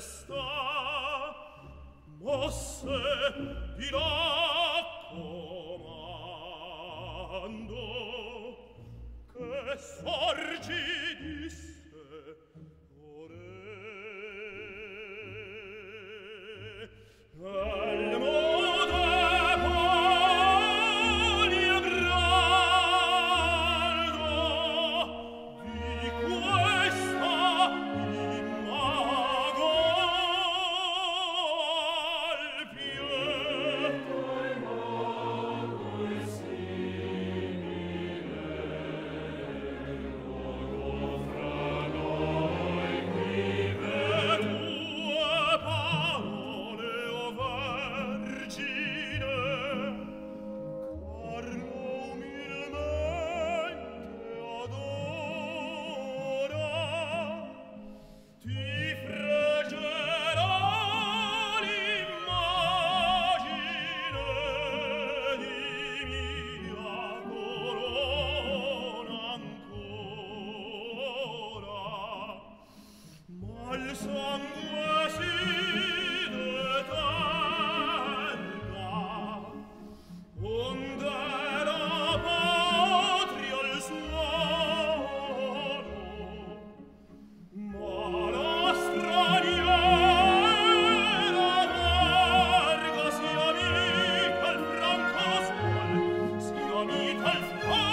tempesta mosse di là che sorgi disse ore ah,